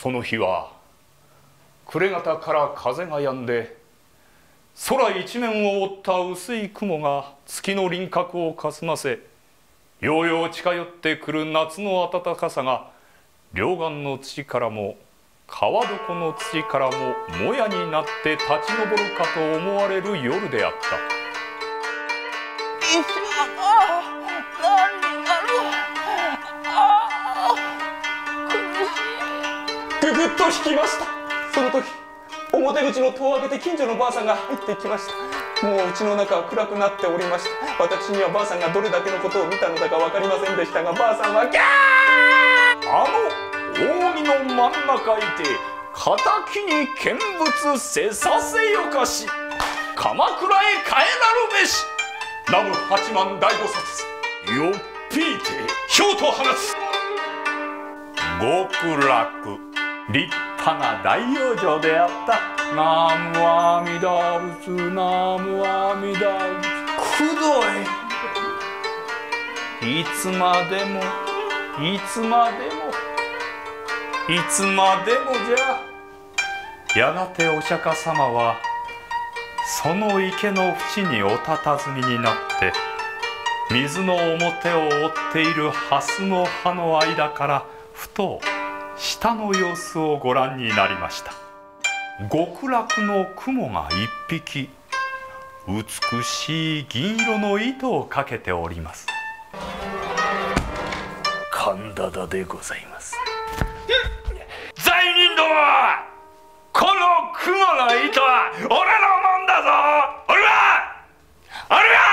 その日は暮れ方から風が止んで空一面を覆った薄い雲が月の輪郭をかすませようよう近寄ってくる夏の暖かさが両岸の土からも川床の土からももやになって立ち上るかと思われる夜であった。ぐっと引きました。その時表口の戸を開けて近所のばあさんが入ってきました。もううちの中は暗くなっておりました。私にはばあさんがどれだけのことを見たのだか分かりませんでしたがばあさんはギャー。あの扇の真ん中いて敵に見物せさせよかし。鎌倉へ帰らるべし。南無八幡大菩薩。よっぴいてひょうと放つ。極楽。立派な大養生であった。南無阿弥陀仏南無阿弥陀仏。くどいいつまでもいつまでもいつまでもじゃ。やがてお釈迦様はその池の縁におたたずみになって水の表を覆っている蓮の葉の間からふと下の様子をご覧になりました。極楽の雲が一匹美しい銀色の糸をかけております。神田田でございます。罪人どもこの雲の糸は俺のもんだぞ。俺は俺は